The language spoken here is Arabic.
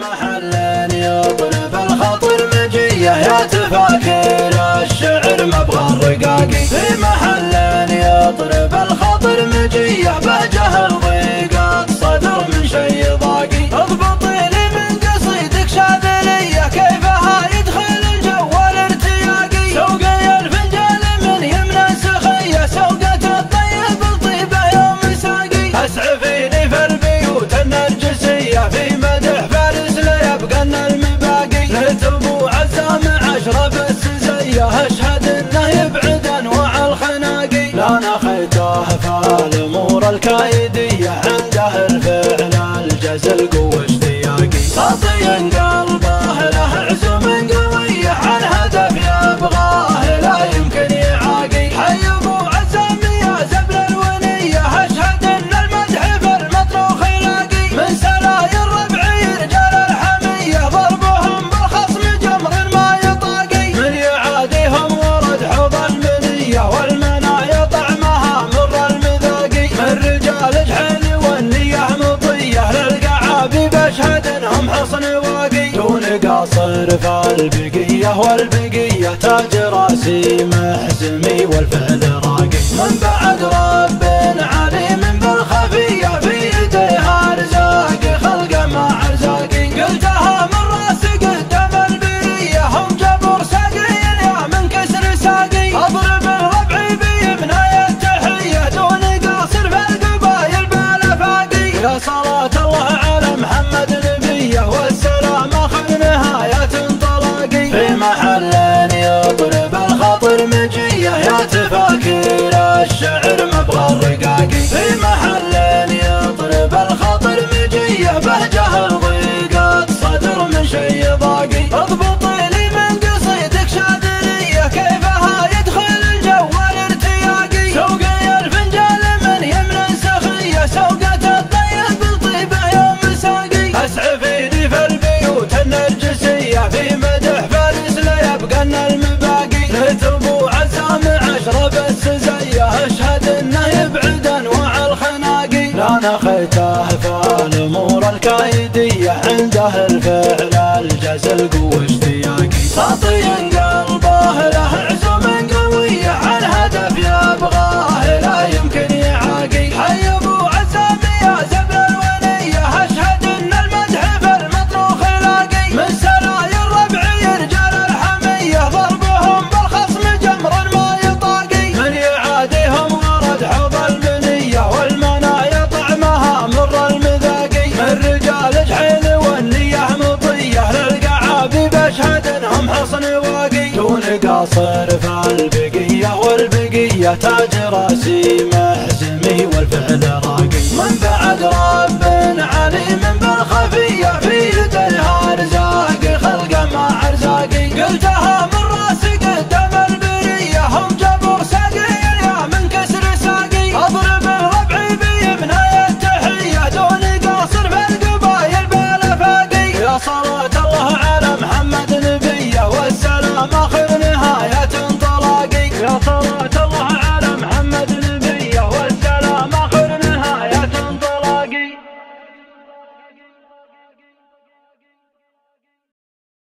محل يطرب الخطر مجيه يا تفاكر الشعر مبغى الرقاقي. الكايدية عنده الفعل الجزل قوة. خالد حلوان مطية إنهم حصن واقي. دون قاصر فالبقية والبقية تاج رأسي محزمي والفعل راقي. من بعد ربنا كايدية عنده الفعل الجزل قوة اشتياقي. ساطيا قلبه قاصر فالبقية والبقية تاج رأسي محزمي والفعل راسي